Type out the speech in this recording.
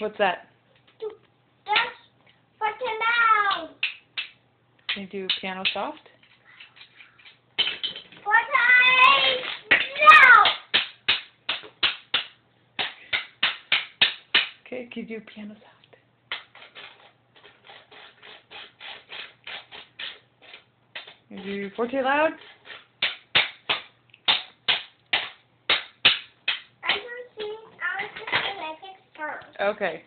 What's that? That's for now. Can you do piano soft? For now. Okay, can you do piano soft? Can you do forte loud? Okay.